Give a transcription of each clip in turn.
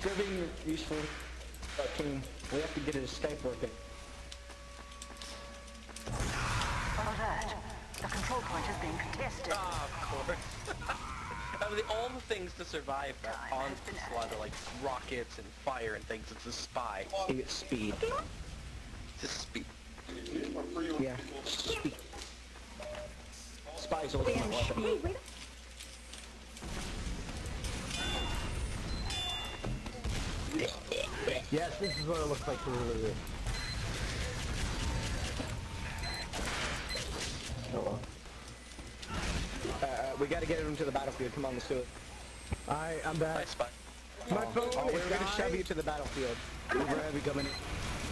Still being useful, uh, team. We have to get his Skype working. Alert. The control point is being contested. Ah, of course. I mean, all the things to survive that Time has constant been slaughter, like rockets and fire and things. It's a spy. He gets speed. It's a speed. Yeah. Speed. Spy's ultimate weapon. Yes, this is what it looks like to really Uh, we gotta get him to the battlefield. Come on, let's do it. Alright, I'm Hi, back. spy. My phone Oh, we're gonna shove you to the battlefield. We're gonna be coming.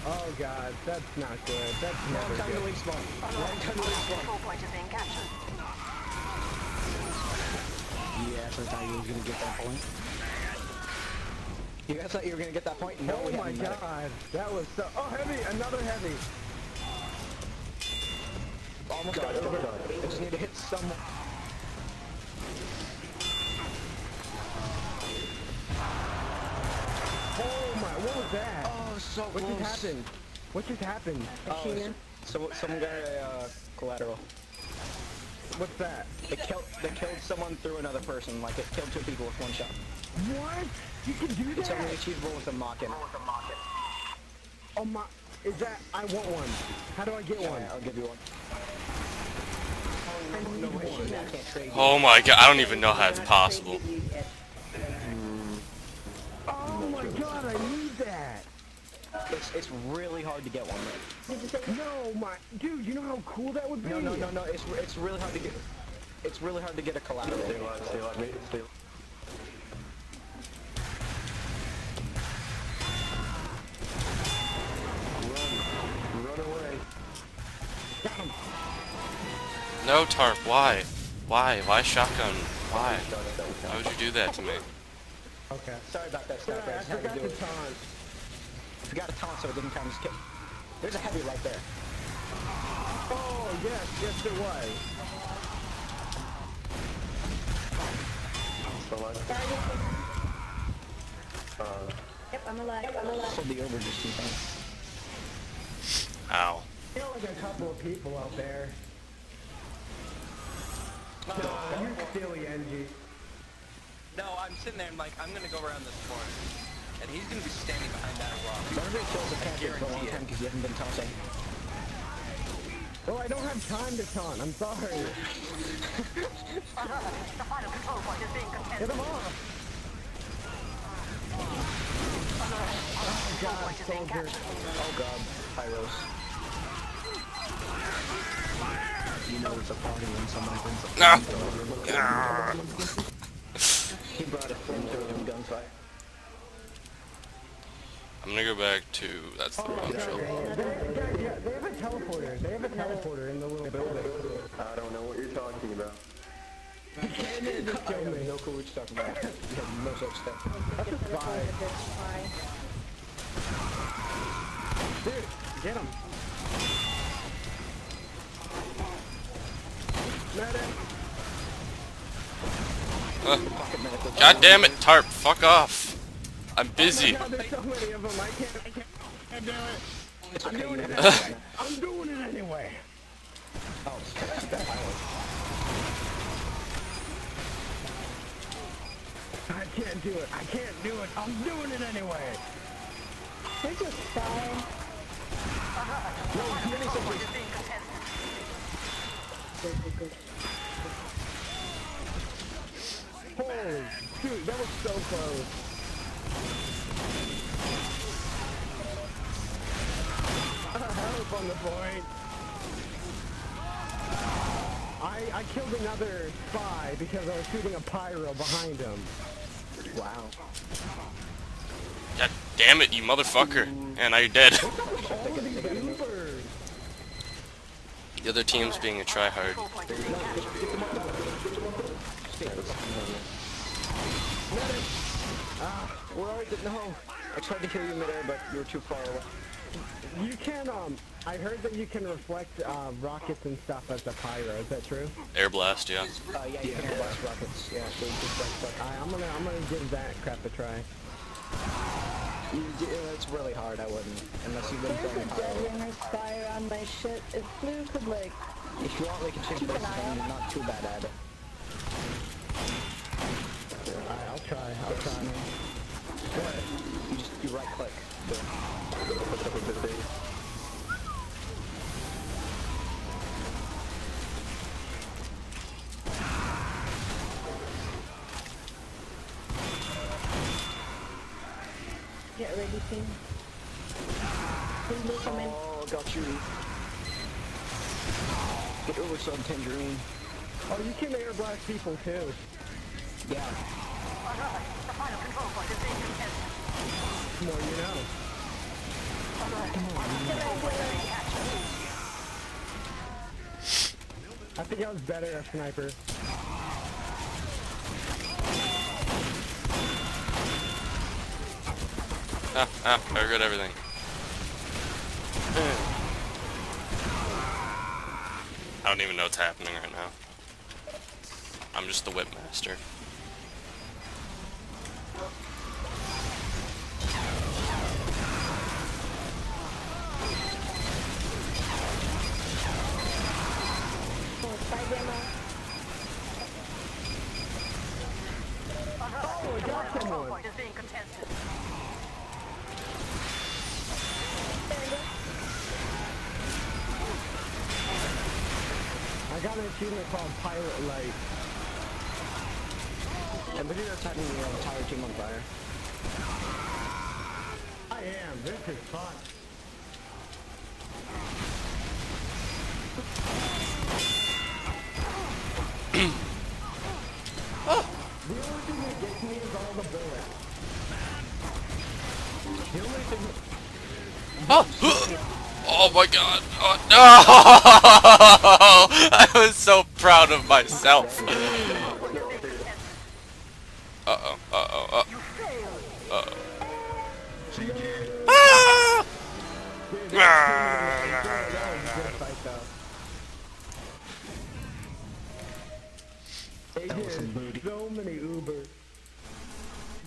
Oh god, that's not good. That's Long never time to good. leave spawn. Long Alert. time to The leave spawn. control point is being captured. Yes, I thought you was gonna get that point. You guys thought you were gonna get that point? No, Oh we my haven't met it. god, that was so. Oh, heavy! Another heavy! Almost got it. I just need to hit someone. Oh my, what was that? Oh, so what just happened? What just happened? Oh, so, someone got a uh, collateral. What's that? They killed, they killed someone through another person. Like it killed two people with one shot. What? You can do that? It's only that? achievable with a Machina. Oh my, is that, I want one. How do I get one? Yeah, I'll give you one. No way, I can't trade you. Oh my god, I don't even know how it's possible. Oh my god, I need that! It's, it's really hard to get one. Right? No, my, dude, you know how cool that would be? No, no, no, no. It's it's really hard to get. It's really hard to get a collateral. Stay alive, stay alive, mate. Stay Run, run away. Got him. No, Tarp, why? Why? Why shotgun? Why? Why would you do that to me? Okay. Sorry about that, Sorry, Sniper. I I to forgot do to it. taunt. Forgot to taunt so it didn't count as kill. There's a heavy right there. Oh, yes, yes there was. Yep, I'm alive. Yep, I'm alive. Hold the over just in time. Ow. I feel like a couple of people out there. Uh, no, You silly NG. No, I'm sitting there and like, I'm gonna go around this corner. And he's gonna be standing behind that rock. Remember, it kills the camper for a long time because you haven't been taunting. Oh, I don't have time to taunt. I'm sorry. Alert. The final control point is being Get him off. Alert. The control God, point is being soldier. Oh god, pyros. You know it's a party when someone brings a Ah. He brought a flamethrower and gunfire. I'm gonna go back to that's the wrong They, show. they, yeah, they have a teleporter. They have a teleporter in the little building. I don't know what you're talking about. They just killed me. no clue what you're talking about. You have no such thing. That's a spy. Dude, get him. Medic. Uh, God damn it, Tarp, fuck off. I'm busy. I can't, doing it anyway. I can't do it. I can't do it. I'm doing it anyway. There's a spy. The control point is. Holy shoot, that was so close. Help on the point. I, I killed another spy because I was shooting a pyro behind him. Wow. God damn it, you motherfucker. And now you're dead. All of these Ubers. The other team's being a tryhard. Control point is being captured. Ah, where are you? No. I tried to heal you midair, but you were too far away. You can, um, I heard that you can reflect uh, rockets and stuff as a pyro. Is that true? Air blast, yeah. Uh, yeah, you can blast rockets. Yeah, they just like fuck. I, I'm gonna, I'm gonna give that crap a try. You, it's really hard. I wouldn't, unless you've been There's playing a pyro. dead ringer spire on my shit. If Blue could like, If you want, we can change Keep an places. eye and not too bad at it. Alright, I'll try, I'll try. You just you right click. get ready, team. Please Blue come in. Oh, got you. Get over some tangerine. Oh, you can air blast people too. Yeah. Alright, the final control point is being contested. The more you know. I think I was better at sniper. Ah, ah, I regret everything. I don't even know what's happening right now. I'm just the whip master. The. I got an achievement called Pilot Light. And video setting your entire team on fire. I am. This is fun. My god! Oh no! I was so proud of myself. Uh oh, uh oh, uh uh oh. Ah! That was a good fight, though. They did so many Uber.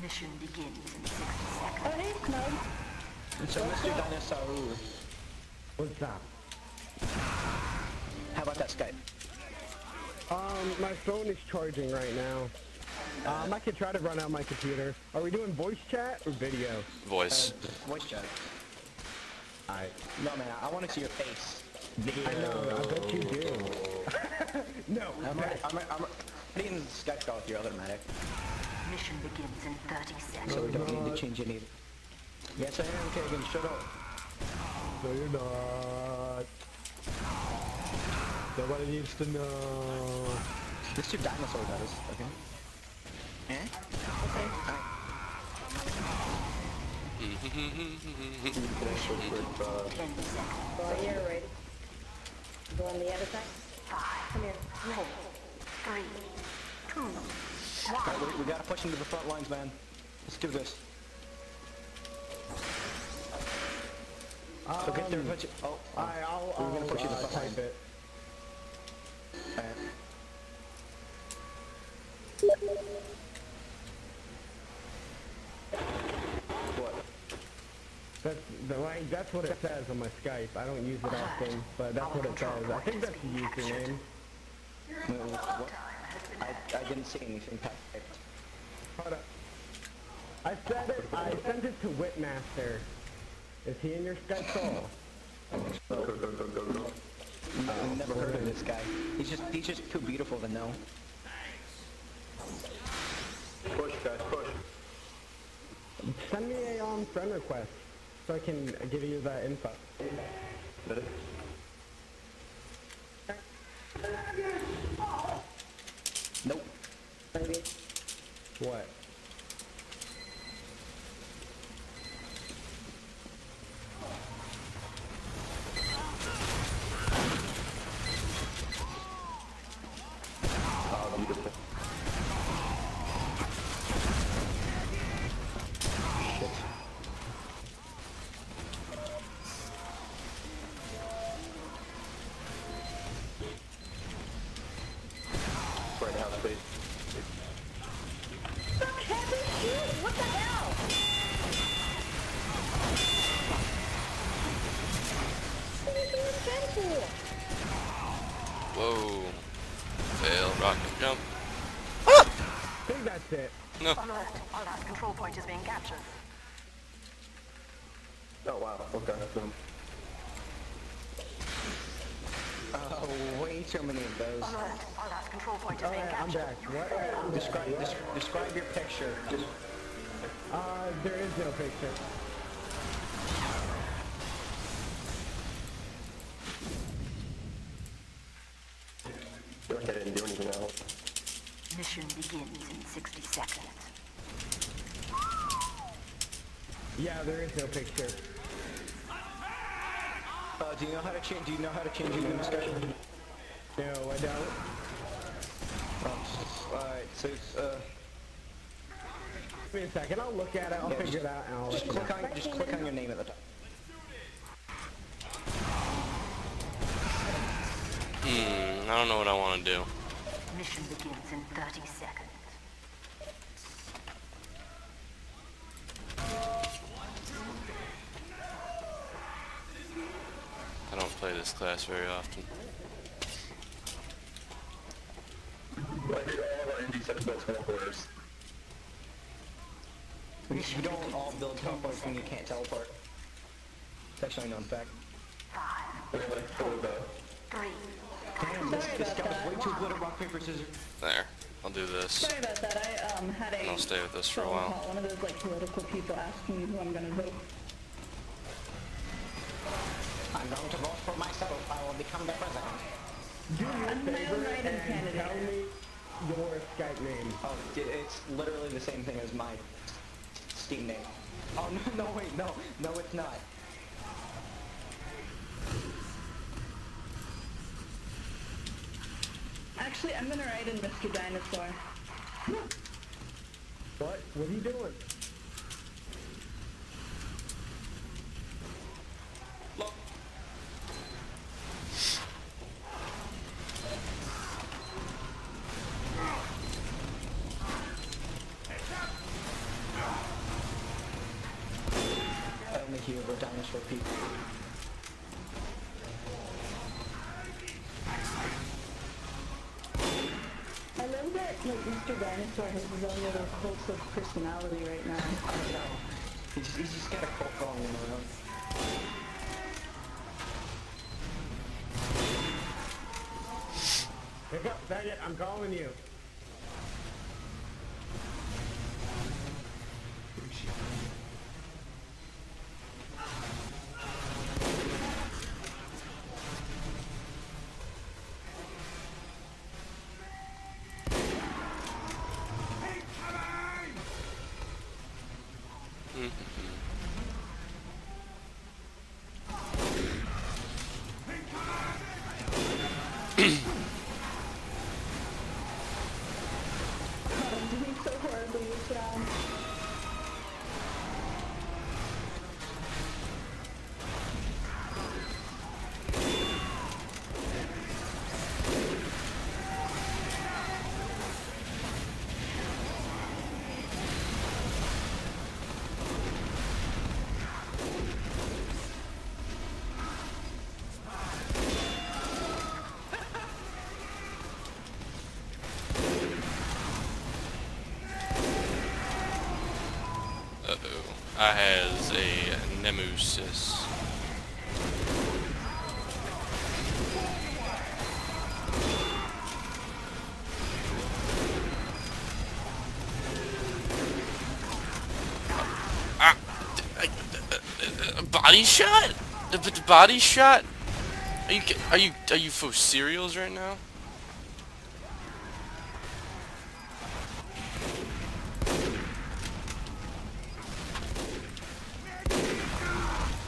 Mission begins in 60 seconds. Oh, hey, Snug. So, Mr. Dinosaur, What's that? how about that Skype? Um, my phone is charging right now. Um, I could try to run out my computer. Are we doing voice chat or video? Voice. Voice chat. I, No, man, I want to see your face. Video. I know, I bet you do. no, I'm, that- I'm, I'm, I'm putting in Skype call with your other medic, Mission begins in 30 seconds. so we don't need to change any. Yes, I am, Kagan. Shut up. No, you're not. Nobody needs to know. This two dinosaur does, okay? Eh? Oh, you're ready. Go on the other side. Come here. Four, three, two, Alright, we, we gotta push into the front lines, man. Let's do this. So get there, push it. Oh, I, I'll, We're I'll gonna push you to uh, the front type line. it. alright. What? That's the like, that's what it says on my Skype. I don't use it often, but that's what it says. I think that's the username. No, what? I, I didn't see anything typed. Hold up. I said it. I sent it to Whipmaster. Is he in your Skype call? I've never heard of this guy. He's just he's just too beautiful to know. Push, guys, push. Send me a um, friend request so I can give you that info. Medic? No. Alert. Our last control point is being captured. Oh wow. Okay. Boom. Oh, way too many of those. Alert. Our last control point is being Alright, I'm captured. back. What? Describe, des- describe your picture. Just Uh, there is no picture. Go ahead and do anything else. Mission begins in 60 seconds. Yeah, there is no picture. Uh, do you know how to change? Do you know how to change your discussion? No, I don't. Oh, Alright, so it's, uh, Give me a second. I'll look at it. I'll Yeah, figure just- it out and I'll just let you know. click on just click on your name at the top. Hmm, I don't know what I want to do. Mission begins in 30 seconds. Play this class very often. Like all of our indie sets built teleporters. You don't all build teleports when you can't teleport. It's actually a known fact. Like, like, for the- Three. Damn, this, this guy was way too good at rock, paper, scissors. There. I'll do this. Sorry about that. I um had a I'll stay with this for a while. call. One of those like political people asking me who I'm gonna vote. I'm going to vote for myself. I will become the president. Do me a I'm my own favor and candidate. tell me your Skype name. Oh, it's literally the same thing as my Steam name. Oh, no, no, wait, no, no, it's not. Actually, I'm gonna write in Mr. Dinosaur. What? What are you doing? Look. I only hear dinosaur people. I love that like Mr. Dinosaur has his own little cult of personality right now. I know. He's just, he's just got a cult following around. Pick up, Faggot. I'm calling you. I has a nemesis. Ah! Body shot? The body shot? Are you are you are you for cereals right now?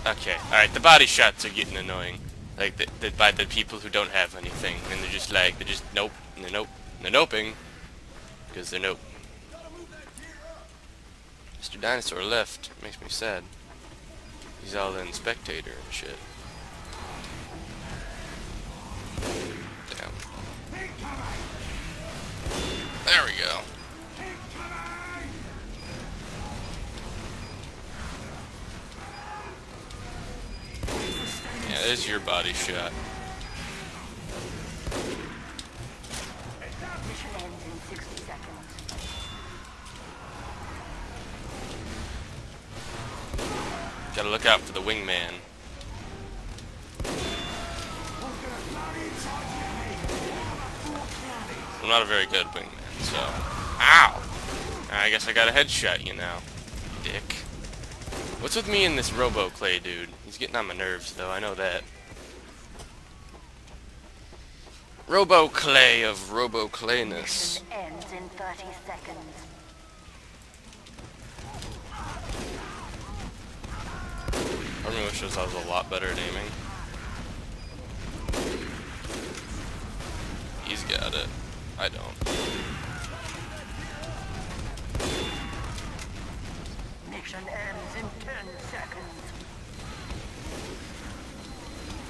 Okay, alright, the body shots are getting annoying. Like, the, the, by the people who don't have anything, and they're just like, they're just nope, and they're nope, and they're noping. Because they're nope. Mr. Dinosaur left. Makes me sad. He's all in spectator and shit. Damn. There we go. Yeah, there's your body shot. Gotta look out for the wingman. I'm not a very good wingman, so... Ow! I guess I got a headshot you now, dick. What's with me and this Robo Clay dude? He's getting on my nerves, though, I know that. Robo Clay of Robo Clayness. Ends in 30 seconds. I really wish I was a lot better at aiming. He's got it. I don't. Mission ends in 10 seconds.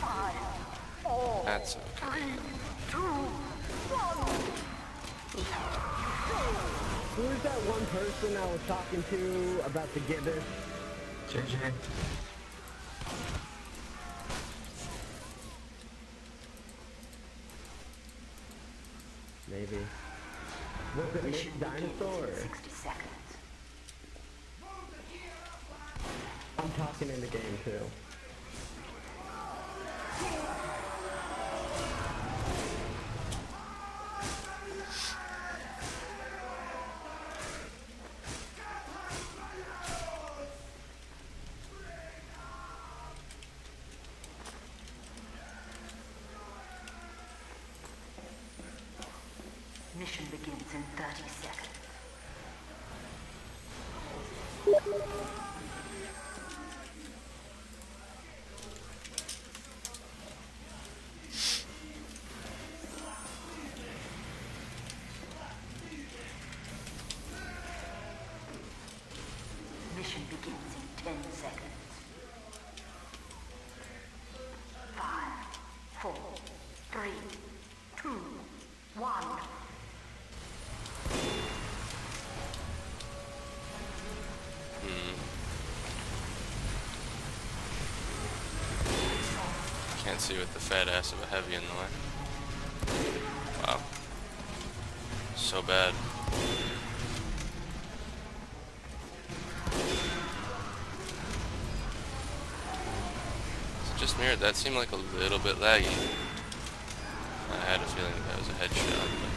Five, four, That's okay. three, two, one. Who's that one person I was talking to about the gibbous? JJ. Maybe. Was it Miss Mission begins Dinosaur? in 60 seconds. Talking in the game too. Mission begins in 30 seconds. See with the fat ass of a heavy in the way. Wow. So bad. Just or that seemed like a little bit laggy? I had a feeling that was a headshot. But...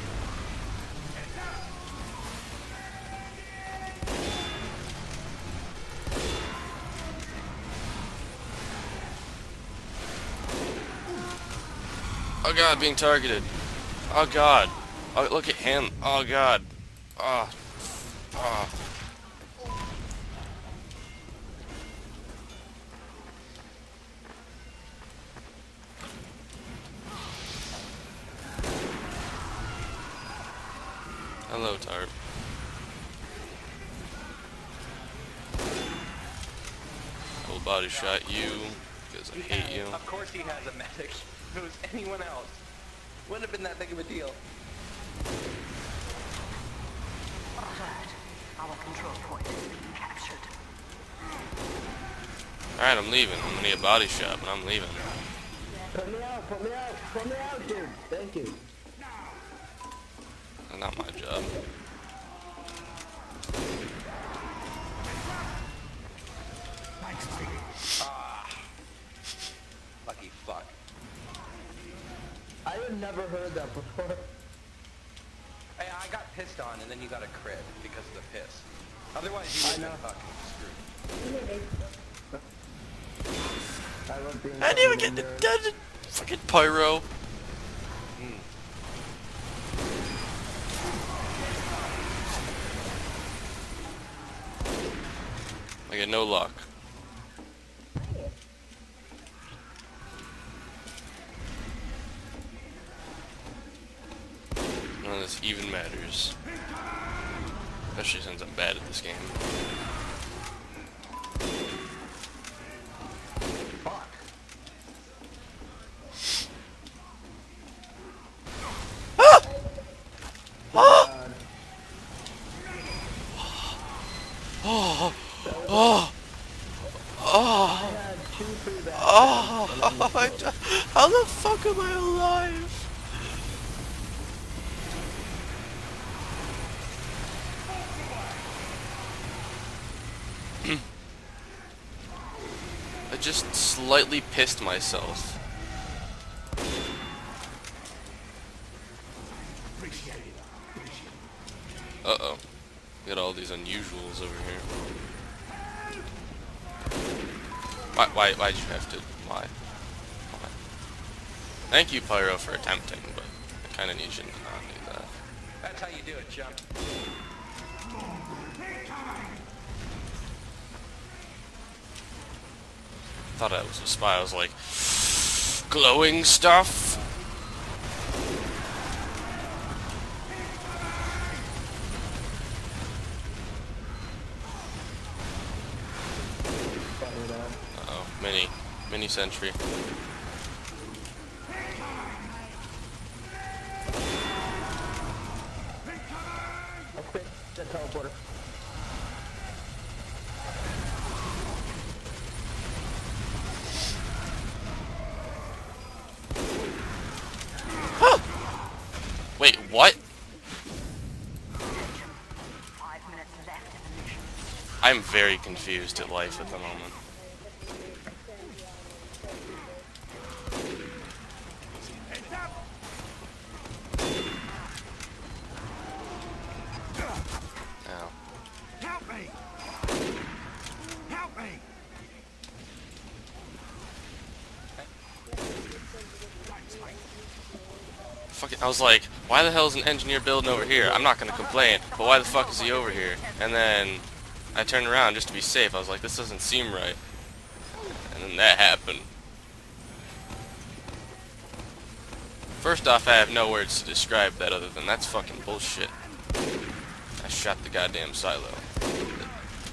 Oh god, being targeted. Oh god. Oh, look at him. Oh god. Oh. Oh. Hello, Tarp. I will body shot you because I hate you. Of course he has a medic. If it was anyone else, wouldn't have been that big of a deal. Alert. Our control point is being captured. Alright, I'm leaving. I'm gonna get body shot, but I'm leaving. Put me out, put me out, put me out, dude. Thank you. Not my job. Never heard that before. Hey, I got pissed on, and then you got a crit because of the piss. Otherwise, you would have been fucking screwed. I love being I didn't even fucking get the nerd. dead fucking pyro. Hmm. I get no luck. This even matters. Especially since I'm bad at this game. Oh, oh, oh, I had two through that. oh, I d- how the fuck am I alive? I just slightly pissed myself. Uh-oh. Got all these unusuals over here. Why, why, why'd you have to, why? Why? Thank you, Pyro, for attempting, but I kinda need you to not do that. That's how you do it, chump. Thought I was a spy, I was like, glowing stuff? Uh-oh, mini, mini sentry. Let's quit the teleporter. Wait, what? Five minutes left in the mission. I'm very confused at life at the moment. Help me! Help me! Fucking, I was like, why the hell is an engineer building over here? I'm not gonna complain, but why the fuck is he over here? And then I turned around just to be safe. I was like, this doesn't seem right. And then that happened. First off, I have no words to describe that other than that's fucking bullshit. I shot the goddamn silo.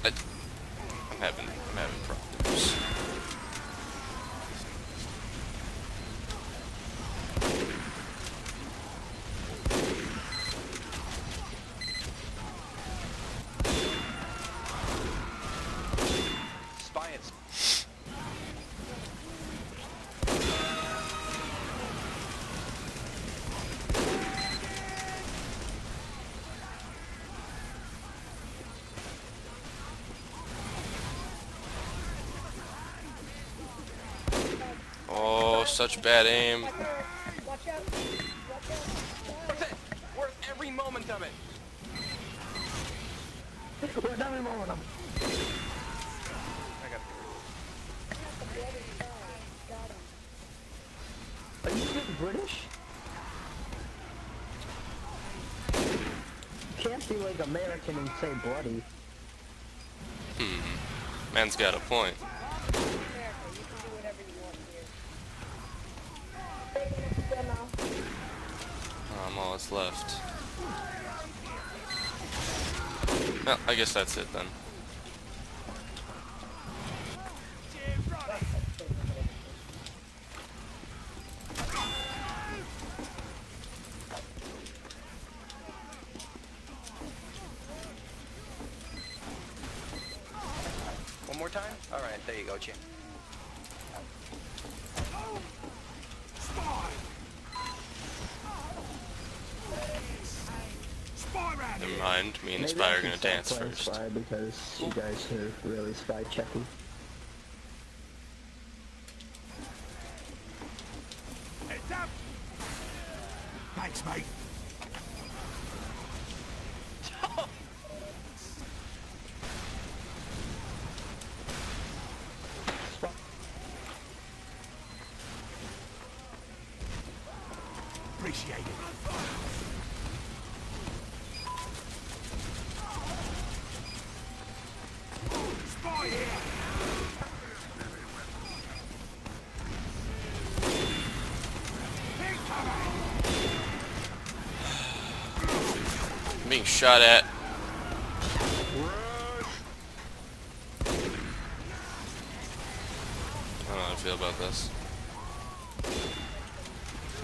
I, I'm having, I'm having problems. Spy it. Oh, such bad aim. Watch out. Watch out. Worth it. Worth every moment of it. We're done removing them. Are you speaking British? Can't be like American and say bloody. Hmm. Man's got a point. America, you can do whatever you want here. Um, all that's left. Well, I guess that's it then. One more time? Alright, there you go, Jim. Spy round Never here! mind, me and Maybe Spy I are should gonna stop dance playing first. Spy because you guys are really spy checking. Heads up! Thanks, mate. Shot at. I don't know how to feel about this.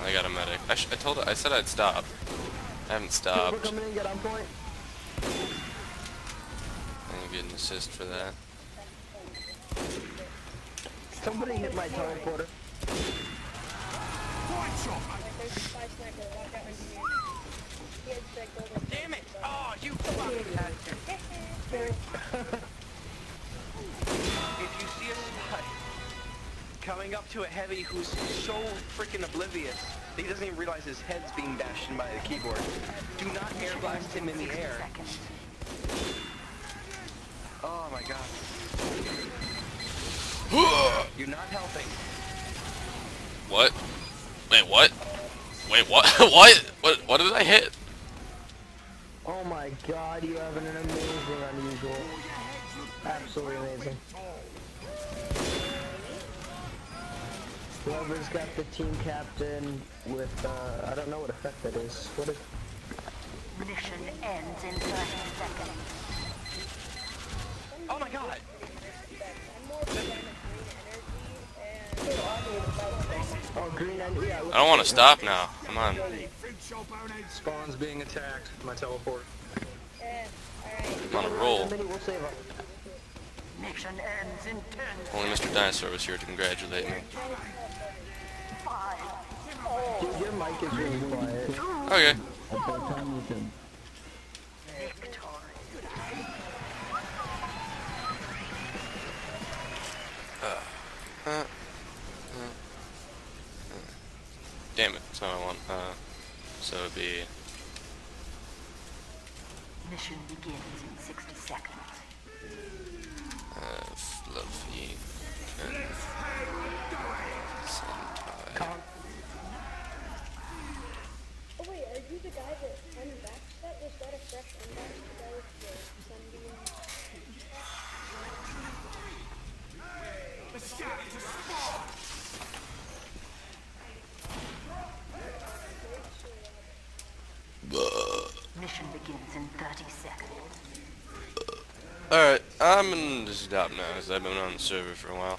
I got a medic. I, sh I told I said I'd stop. I haven't We're stopped. coming in, get on point. I didn't get an assist for that. Somebody hit my teleporter. Point shot! You fucking bastard! If you see a spy, coming up to a heavy who's so freaking oblivious that he doesn't even realize his head's being bashed in by the keyboard. Do not air blast him in the air. Seconds. Oh my god. You're not helping. What? Wait, what? Wait, what? what? What? What did I hit? Oh my god, you have an amazing unusual. Absolutely amazing. Whoever's got the team captain with, uh, I don't know what effect that is. What is, Mission ends in 30 seconds. Oh my god. oh, green end, yeah. I don't want to stop now. Come on. Finish your boneheads. Spawn's being attacked. My teleport. I'm on a roll. Somebody will save him. Mission ends in 10 Only Mr. Dinosaur was here to congratulate me. 5 Dude, your mic is really quiet. Okay. victory. Uh, uh, Damn it. That's not what I want. Uh, so it'd be. Mission begins in 60 seconds. Uh, fluffy. Sentai. Oh wait, are you the guy that unboxed that? Was that a fresh unbox? That was the Sunbeam. The scout is a spy. Mission begins in 30 seconds. Alright, I'm gonna stop now because I've been on the server for a while.